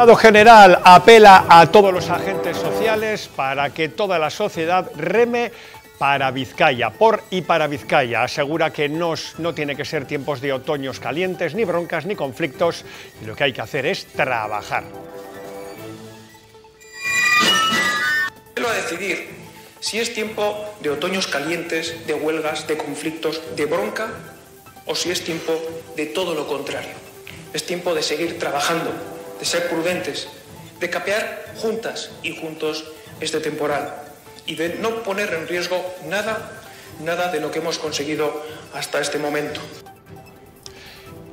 Estado General apela a todos los agentes sociales para que toda la sociedad reme para Vizcaya, por y para Vizcaya. Asegura que no, no, tiene que ser tiempos de otoños calientes, ni broncas, ni conflictos, y lo que hay que hacer es trabajar. a decidir si es tiempo de otoños calientes, de huelgas, de conflictos, de bronca, o si es tiempo de todo lo contrario. Es tiempo de seguir trabajando, de ser prudentes, de capear juntas y juntos este temporal y de no poner en riesgo nada, nada de lo que hemos conseguido hasta este momento.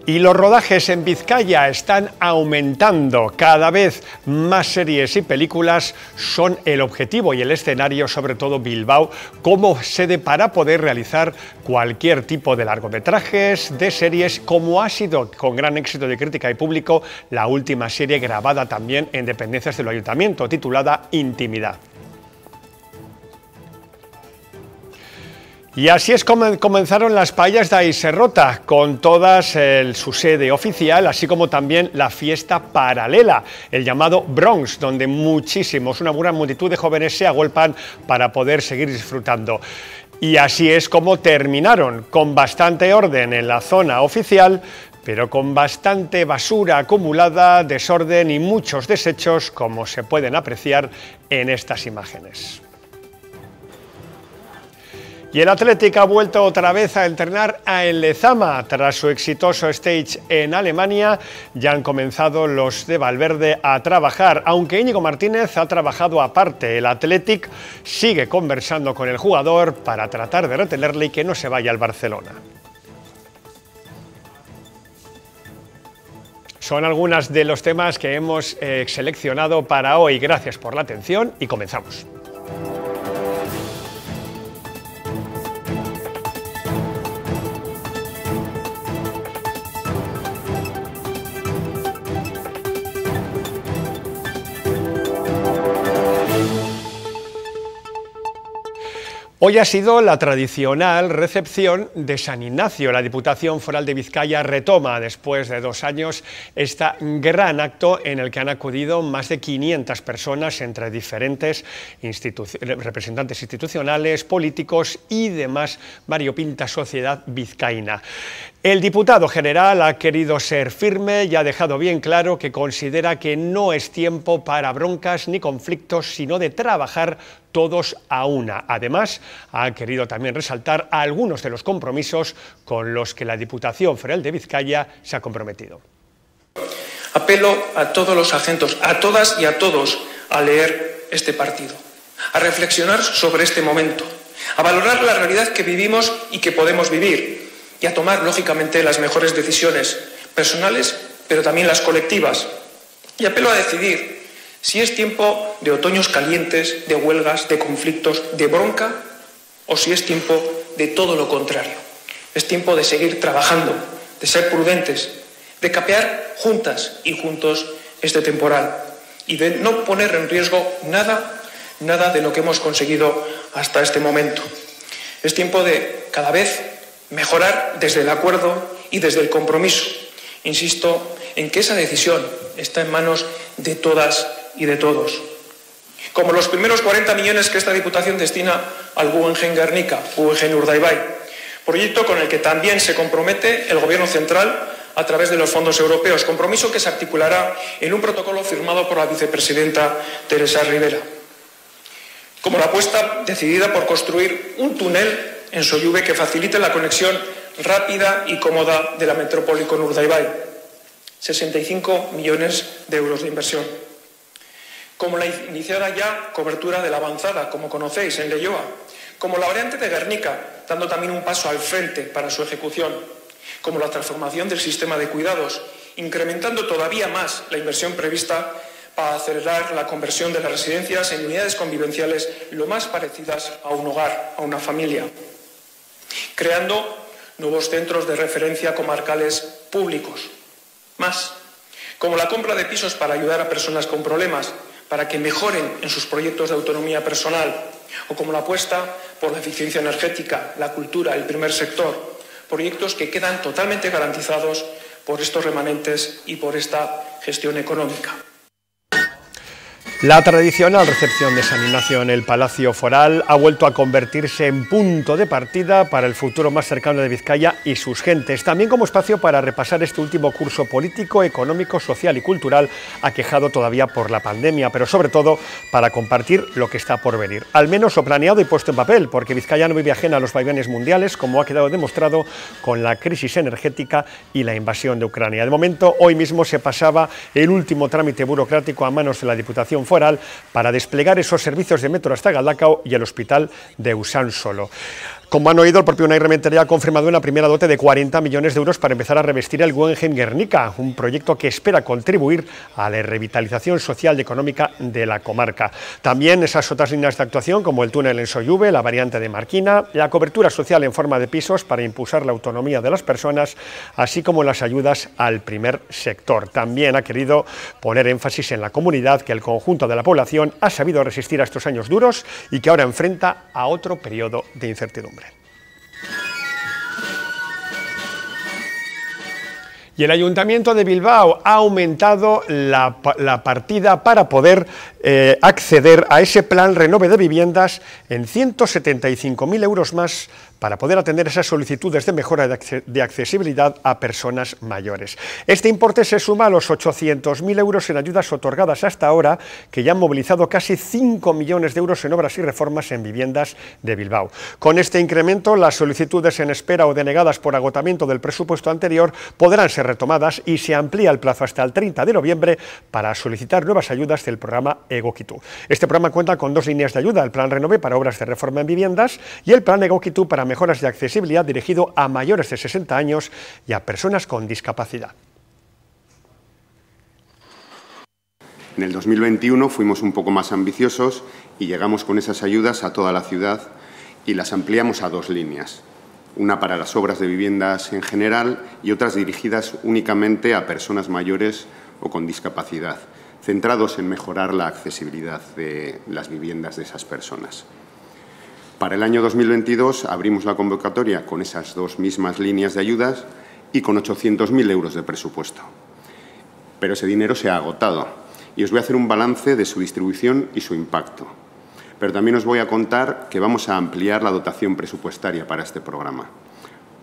Y los rodajes en Vizcaya están aumentando. Cada vez más series y películas son el objetivo y el escenario, sobre todo Bilbao, como sede para poder realizar cualquier tipo de largometrajes, de series, como ha sido con gran éxito de crítica y público la última serie grabada también en dependencias del ayuntamiento, titulada Intimidad. Y así es como comenzaron las paellas de Aiserrota, con todas su sede oficial, así como también la fiesta paralela, el llamado Bronx, donde muchísimos, una buena multitud de jóvenes se agolpan para poder seguir disfrutando. Y así es como terminaron, con bastante orden en la zona oficial, pero con bastante basura acumulada, desorden y muchos desechos, como se pueden apreciar en estas imágenes. Y el Athletic ha vuelto otra vez a entrenar a El Lezama. Tras su exitoso stage en Alemania, ya han comenzado los de Valverde a trabajar. Aunque Íñigo Martínez ha trabajado aparte, el Athletic sigue conversando con el jugador para tratar de retenerle y que no se vaya al Barcelona. Son algunos de los temas que hemos eh, seleccionado para hoy. Gracias por la atención y comenzamos. Hoy ha sido la tradicional recepción de San Ignacio. La Diputación Foral de Vizcaya retoma, después de dos años, este gran acto en el que han acudido más de 500 personas entre diferentes representantes institucionales, políticos y demás variopinta sociedad vizcaína. El diputado general ha querido ser firme y ha dejado bien claro que considera que no es tiempo para broncas ni conflictos, sino de trabajar todos a una. Además, ha querido también resaltar algunos de los compromisos con los que la Diputación Federal de Vizcaya se ha comprometido. Apelo a todos los agentes, a todas y a todos, a leer este partido, a reflexionar sobre este momento, a valorar la realidad que vivimos y que podemos vivir y a tomar, lógicamente, las mejores decisiones personales, pero también las colectivas. Y apelo a decidir si es tiempo de otoños calientes, de huelgas, de conflictos, de bronca, o si es tiempo de todo lo contrario. Es tiempo de seguir trabajando, de ser prudentes, de capear juntas y juntos este temporal y de no poner en riesgo nada, nada de lo que hemos conseguido hasta este momento. Es tiempo de cada vez mejorar desde el acuerdo y desde el compromiso. Insisto en que esa decisión está en manos de todas y de todos. Como los primeros 40 millones que esta Diputación destina al Guggenheim Guernica, Guggenheim Urdaibai, proyecto con el que también se compromete el Gobierno central a través de los fondos europeos, compromiso que se articulará en un protocolo firmado por la vicepresidenta Teresa Rivera. Como la apuesta decidida por construir un túnel en Soyube que facilite la conexión rápida y cómoda de la metrópoli con Urdaibai. 65 millones de euros de inversión. Como la iniciada ya cobertura de la avanzada, como conocéis, en Leyoa. Como la variante de Guernica, dando también un paso al frente para su ejecución. Como la transformación del sistema de cuidados, incrementando todavía más la inversión prevista para acelerar la conversión de las residencias en unidades convivenciales lo más parecidas a un hogar, a una familia creando nuevos centros de referencia comarcales públicos. Más, como la compra de pisos para ayudar a personas con problemas, para que mejoren en sus proyectos de autonomía personal, o como la apuesta por la eficiencia energética, la cultura, el primer sector, proyectos que quedan totalmente garantizados por estos remanentes y por esta gestión económica. La tradicional recepción de San Ignacio en el Palacio Foral ha vuelto a convertirse en punto de partida para el futuro más cercano de Vizcaya y sus gentes, también como espacio para repasar este último curso político, económico, social y cultural aquejado todavía por la pandemia, pero sobre todo para compartir lo que está por venir, al menos o planeado y puesto en papel, porque Vizcaya no vive ajena a los vaivenes mundiales, como ha quedado demostrado con la crisis energética y la invasión de Ucrania. De momento, hoy mismo se pasaba el último trámite burocrático a manos de la Diputación Foral para desplegar esos servicios de metro hasta Galdacao y el hospital de Usán Solo. Como han oído, el propio Unai Rementería ha confirmado una primera dote de 40 millones de euros para empezar a revestir el Guggenheim Guernica, un proyecto que espera contribuir a la revitalización social y económica de la comarca. También esas otras líneas de actuación, como el túnel en Soyuve, la variante de Marquina, la cobertura social en forma de pisos para impulsar la autonomía de las personas, así como las ayudas al primer sector. También ha querido poner énfasis en la comunidad que el conjunto de la población ha sabido resistir a estos años duros y que ahora enfrenta a otro periodo de incertidumbre. Y el Ayuntamiento de Bilbao ha aumentado la, partida para poder eh, acceder a ese plan renove de viviendas en 175.000 euros más para poder atender esas solicitudes de mejora de accesibilidad a personas mayores. Este importe se suma a los 800.000 euros en ayudas otorgadas hasta ahora, que ya han movilizado casi 5 millones de euros en obras y reformas en viviendas de Bilbao. Con este incremento, las solicitudes en espera o denegadas por agotamiento del presupuesto anterior podrán ser retomadas y se amplía el plazo hasta el 30 de noviembre para solicitar nuevas ayudas del programa Egokitu. Este programa cuenta con dos líneas de ayuda, el Plan Renove para obras de reforma en viviendas y el Plan Egokitu para mejoras de accesibilidad dirigido a mayores de 60 años y a personas con discapacidad. En el 2021 fuimos un poco más ambiciosos y llegamos con esas ayudas a toda la ciudad y las ampliamos a dos líneas. Una para las obras de viviendas en general y otras dirigidas únicamente a personas mayores o con discapacidad, centrados en mejorar la accesibilidad de las viviendas de esas personas. Para el año 2022 abrimos la convocatoria con esas dos mismas líneas de ayudas y con 800.000 euros de presupuesto. Pero ese dinero se ha agotado y os voy a hacer un balance de su distribución y su impacto. Pero también os voy a contar que vamos a ampliar la dotación presupuestaria para este programa.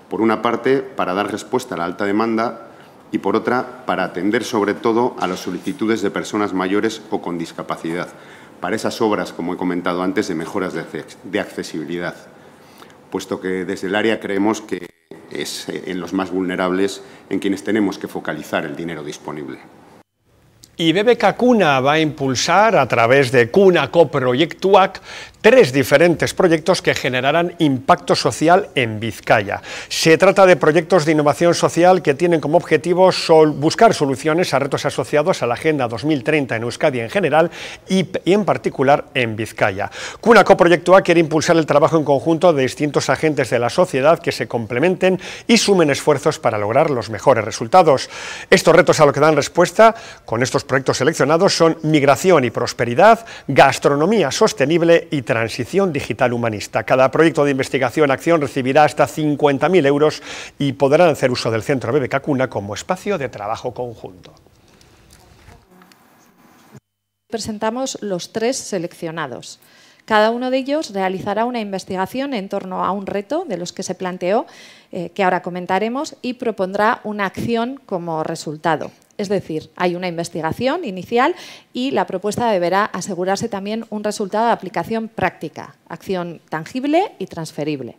Por una parte, para dar respuesta a la alta demanda y por otra, para atender sobre todo a las solicitudes de personas mayores o con discapacidad, para esas obras, como he comentado antes, de mejoras de accesibilidad, puesto que desde el área creemos que es eh, en los más vulnerables en quienes tenemos que focalizar el dinero disponible. Y BBK Cuna va a impulsar a través de Cuna Coproyectuac tres diferentes proyectos que generarán impacto social en Vizcaya. Se trata de proyectos de innovación social que tienen como objetivo buscar soluciones a retos asociados a la Agenda 2030 en Euskadi en general y, en particular en Vizcaya. Cuna Coproyectua quiere impulsar el trabajo en conjunto de distintos agentes de la sociedad que se complementen y sumen esfuerzos para lograr los mejores resultados. Estos retos a lo que dan respuesta con estos proyectos seleccionados son migración y prosperidad, gastronomía sostenible y transición digital humanista. Cada proyecto de investigación-acción recibirá hasta 50.000 euros y podrán hacer uso del Centro BBK Cuna como espacio de trabajo conjunto. Presentamos los tres seleccionados. Cada uno de ellos realizará una investigación en torno a un reto de los que se planteó, eh, que ahora comentaremos, y propondrá una acción como resultado. Es decir, hay una investigación inicial y la propuesta deberá asegurarse también un resultado de aplicación práctica, acción tangible y transferible.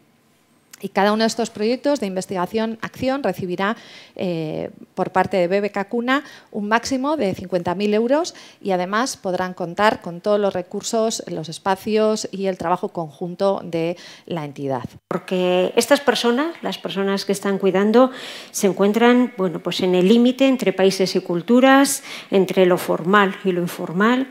Y cada uno de estos proyectos de investigación-acción recibirá eh, por parte de BBK Cuna un máximo de 50.000 euros y además podrán contar con todos los recursos, los espacios y el trabajo conjunto de la entidad. Porque estas personas, las personas que están cuidando, se encuentran bueno, pues en el límite entre países y culturas, entre lo formal y lo informal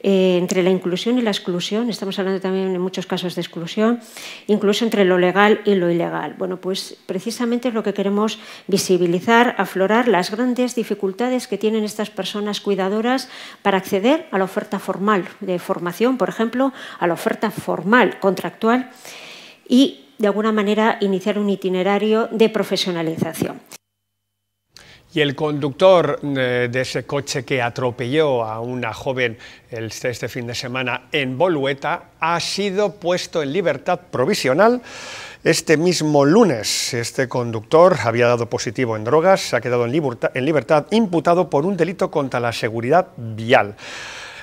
eh, entre la inclusión y la exclusión, estamos hablando también en muchos casos de exclusión, incluso entre lo legal y lo ilegal. Bueno, pues precisamente es lo que queremos visibilizar, aflorar las grandes dificultades que tienen estas personas cuidadoras para acceder a la oferta formal de formación, por ejemplo, a la oferta formal contractual y de alguna manera iniciar un itinerario de profesionalización. Y el conductor eh, de ese coche que atropelló a una joven este fin de semana en Bolueta ha sido puesto en libertad provisional este mismo lunes, este conductor había dado positivo en drogas, se ha quedado en libertad, en libertad imputado por un delito contra la seguridad vial.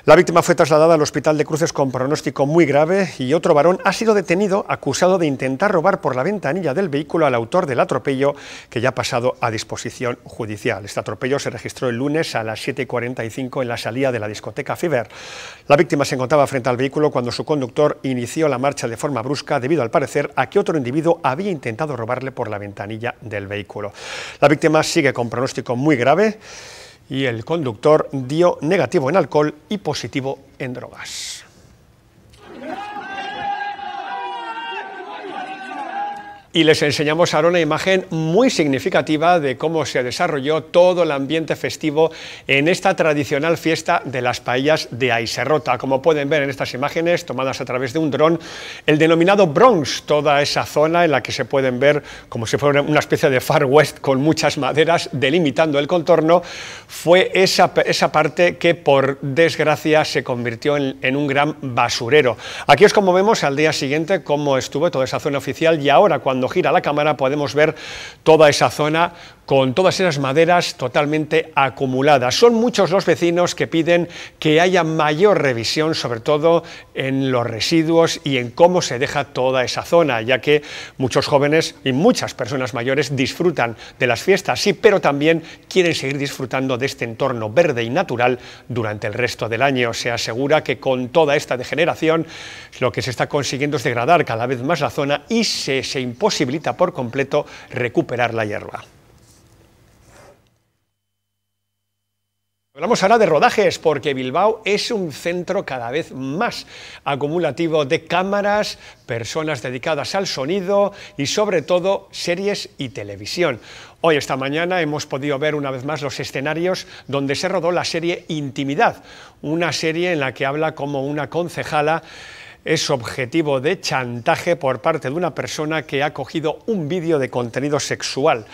La víctima fue trasladada al hospital de Cruces con pronóstico muy grave y otro varón ha sido detenido acusado de intentar robar por la ventanilla del vehículo al autor del atropello que ya ha pasado a disposición judicial. Este atropello se registró el lunes a las 7.45 en la salida de la discoteca Fiber. La víctima se encontraba frente al vehículo cuando su conductor inició la marcha de forma brusca debido al parecer a que otro individuo había intentado robarle por la ventanilla del vehículo. La víctima sigue con pronóstico muy grave y el conductor dio negativo en alcohol y positivo en drogas. Y les enseñamos ahora una imagen muy significativa de cómo se desarrolló todo el ambiente festivo en esta tradicional fiesta de las paellas de Aiserrota. Como pueden ver en estas imágenes tomadas a través de un dron, el denominado Bronx, toda esa zona en la que se pueden ver como si fuera una especie de Far West con muchas maderas delimitando el contorno, fue esa, esa parte que por desgracia se convirtió en, en un gran basurero. Aquí es como vemos al día siguiente cómo estuvo toda esa zona oficial y ahora cuando gira la cámara podemos ver toda esa zona con todas esas maderas totalmente acumuladas. Son muchos los vecinos que piden que haya mayor revisión, sobre todo en los residuos y en cómo se deja toda esa zona, ya que muchos jóvenes y muchas personas mayores disfrutan de las fiestas, sí, pero también quieren seguir disfrutando de este entorno verde y natural durante el resto del año. Se asegura que con toda esta degeneración lo que se está consiguiendo es degradar cada vez más la zona y se, se imposibilita por completo recuperar la hierba. Hablamos ahora de rodajes porque Bilbao es un centro cada vez más acumulativo de cámaras, personas dedicadas al sonido y sobre todo series y televisión. Hoy, esta mañana, hemos podido ver una vez más los escenarios donde se rodó la serie Intimidad, una serie en la que habla como una concejala es objetivo de chantaje por parte de una persona que ha cogido un vídeo de contenido sexual.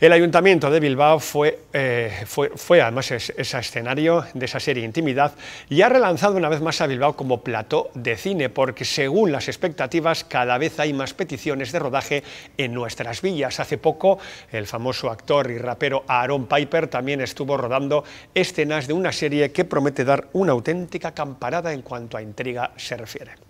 El Ayuntamiento de Bilbao fue, eh, además ese escenario de esa serie Intimidad y ha relanzado una vez más a Bilbao como plató de cine, porque según las expectativas cada vez hay más peticiones de rodaje en nuestras villas. Hace poco el famoso actor y rapero Aaron Piper también estuvo rodando escenas de una serie que promete dar una auténtica camparada en cuanto a intriga se refiere.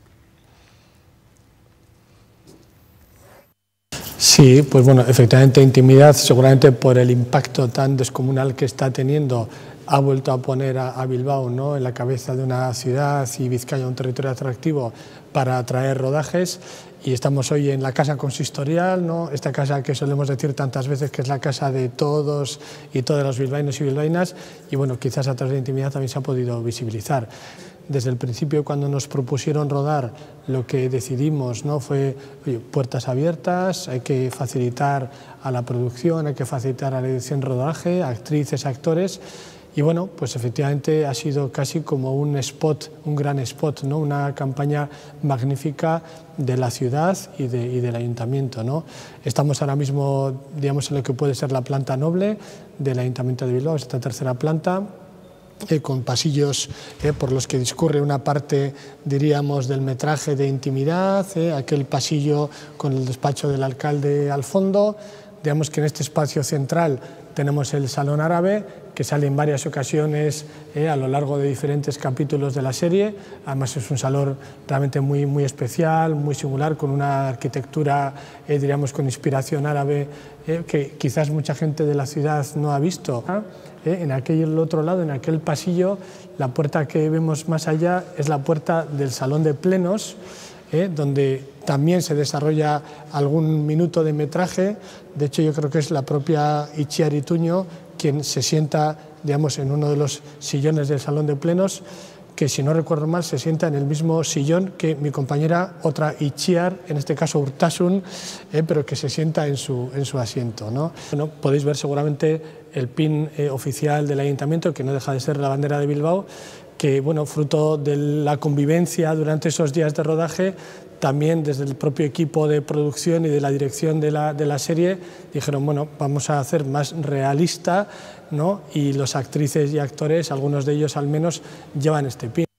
Sí, pues bueno, efectivamente intimidad, seguramente por el impacto tan descomunal que está teniendo, ha vuelto a poner a, Bilbao ¿no? en la cabeza de una ciudad y Vizcaya un territorio atractivo para atraer rodajes y estamos hoy en la casa consistorial, ¿no? esta casa que solemos decir tantas veces que es la casa de todos y todas los bilbaínos y bilbaínas y bueno, quizás a través de intimidad también se ha podido visibilizar desde el principio cuando nos propusieron rodar, lo que decidimos ¿no? fue puertas abiertas, hay que facilitar a la producción, hay que facilitar a la edición rodaje, actrices, actores, y bueno, pues efectivamente ha sido casi como un spot, un gran spot, ¿no? una campaña magnífica de la ciudad y, y del ayuntamiento. ¿no? Estamos ahora mismo digamos, en lo que puede ser la planta noble del ayuntamiento de Bilbao, esta tercera planta, eh, con pasillos eh, por los que discurre una parte, diríamos, del metraje de intimidad, eh, aquel pasillo con el despacho del alcalde al fondo. Digamos que en este espacio central tenemos el Salón Árabe, que sale en varias ocasiones a lo largo de diferentes capítulos de la serie. Además es un salón realmente muy, muy especial, muy singular, con una arquitectura, diríamos, con inspiración árabe, que quizás mucha gente de la ciudad no ha visto. ¿Eh? en aquel otro lado, en aquel pasillo, la puerta que vemos más allá es la puerta del salón de plenos, ¿eh? donde también se desarrolla algún minuto de metraje. De hecho, yo creo que es la propia Ituño quien se sienta digamos, en uno de los sillones del salón de plenos que si no recuerdo mal se sienta en el mismo sillón que mi compañera, otra Ichiar, en este caso Urtasun, eh, pero que se sienta en su, en su asiento. ¿no? Bueno, podéis ver seguramente el pin eh, oficial del ayuntamiento, que no deja de ser la bandera de Bilbao, que bueno, fruto de la convivencia durante esos días de rodaje, también desde el propio equipo de producción y de la dirección de la, de la serie dijeron, bueno, vamos a hacer más realista ¿no? y los actrices y actores, algunos de ellos al menos, llevan este pin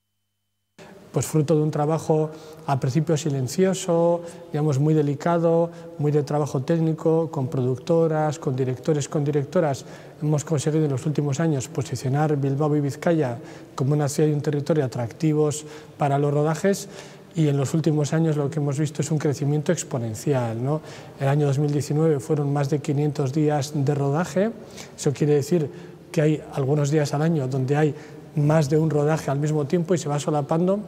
pues fruto de un trabajo al principio silencioso, digamos muy delicado, muy de trabajo técnico, con productoras, con directores, con directoras. Hemos conseguido en los últimos años posicionar Bilbao y Vizcaya como una ciudad y un territorio atractivos para los rodajes y en los últimos años lo que hemos visto es un crecimiento exponencial. ¿no? El año 2019 fueron más de 500 días de rodaje, eso quiere decir que hay algunos días al año donde hay más de un rodaje al mismo tiempo y se va solapando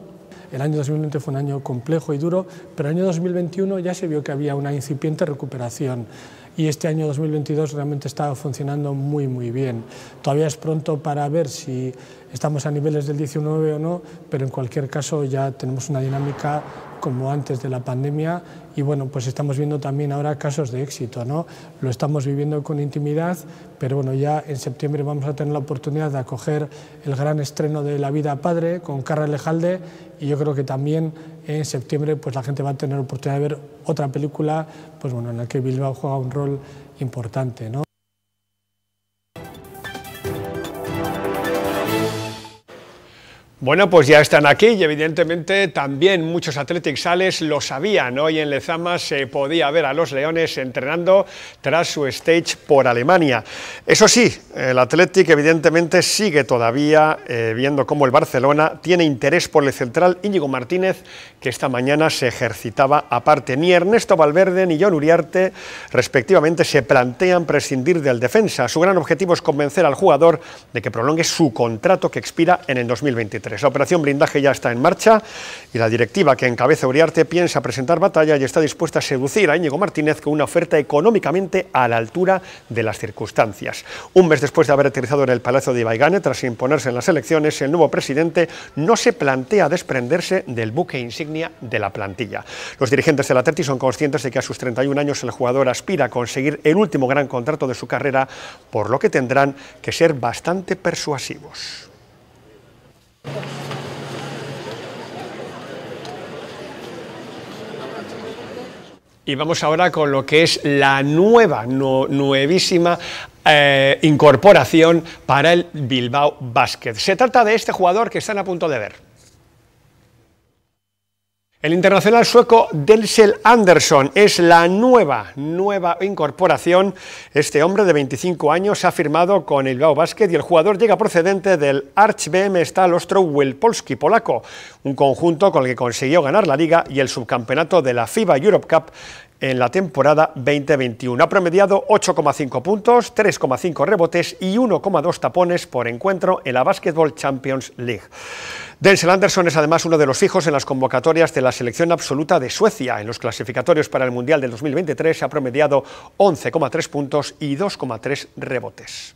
el año 2020 fue un año complejo y duro, pero el año 2021 ya se vio que había una incipiente recuperación y este año 2022 realmente estaba funcionando muy muy bien. Todavía es pronto para ver si estamos a niveles del 19 o no, pero en cualquier caso ya tenemos una dinámica como antes de la pandemia y bueno, pues estamos viendo también ahora casos de éxito, ¿no? Lo estamos viviendo con intimidad, pero bueno, ya en septiembre vamos a tener la oportunidad de acoger el gran estreno de La vida padre con Carra Lejalde y yo creo que también en septiembre pues la gente va a tener la oportunidad de ver otra película pues bueno, en la que Bilbao juega un rol importante, ¿no? Bueno, pues ya están aquí y evidentemente también muchos Athletic Sales lo sabían. Hoy en Lezama se podía ver a los Leones entrenando tras su stage por Alemania. Eso sí, el Athletic evidentemente sigue todavía eh, viendo cómo el Barcelona tiene interés por el central Íñigo Martínez, que esta mañana se ejercitaba aparte. Ni Ernesto Valverde ni John Uriarte, respectivamente, se plantean prescindir del defensa. Su gran objetivo es convencer al jugador de que prolongue su contrato que expira en el 2023. La operación blindaje ya está en marcha y la directiva que encabeza Uriarte piensa presentar batalla y está dispuesta a seducir a Íñigo Martínez con una oferta económicamente a la altura de las circunstancias. Un mes después de haber aterrizado en el Palacio de Ibaigane, tras imponerse en las elecciones, el nuevo presidente no se plantea desprenderse del buque insignia de la plantilla. Los dirigentes del Atleti son conscientes de que a sus 31 años el jugador aspira a conseguir el último gran contrato de su carrera, por lo que tendrán que ser bastante persuasivos. Y vamos ahora con lo que es la nueva, nuevísima eh, incorporación para el Bilbao Basket. Se trata de este jugador que están a punto de ver. El internacional sueco Delsel Andersson es la nueva, nueva incorporación. Este hombre de 25 años ha firmado con el Bilbao Basket y el jugador llega procedente del Arch BM Stal Wielpolski polaco, un conjunto con el que consiguió ganar la liga y el subcampeonato de la FIBA Europe Cup en la temporada 2021. Ha promediado 8,5 puntos, 3,5 rebotes y 1,2 tapones por encuentro en la Basketball Champions League. Denzel Anderson es además uno de los fijos en las convocatorias de la selección absoluta de Suecia. En los clasificatorios para el Mundial del 2023 ha promediado 11,3 puntos y 2,3 rebotes.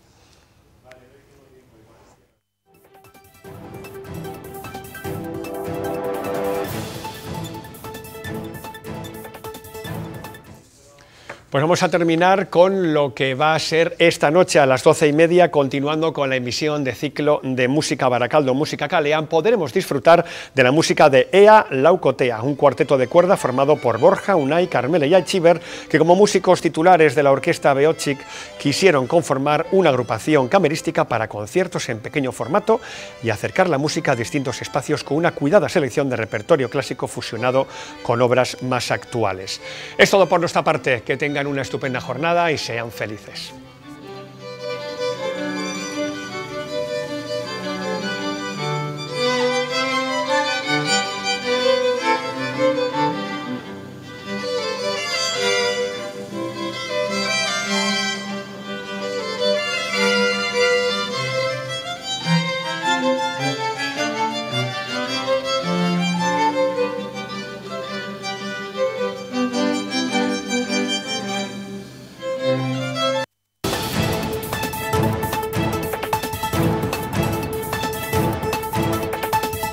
Pues vamos a terminar con lo que va a ser esta noche a las doce y media, continuando con la emisión de ciclo de música Baracaldo, música Caleán, podremos disfrutar de la música de Ea Laucotea, un cuarteto de cuerda formado por Borja, Unai, Carmela y Alchiver, que como músicos titulares de la orquesta Beochic quisieron conformar una agrupación camerística para conciertos en pequeño formato y acercar la música a distintos espacios con una cuidada selección de repertorio clásico fusionado con obras más actuales. Es todo por nuestra parte, que tenga una estupenda jornada y sean felices.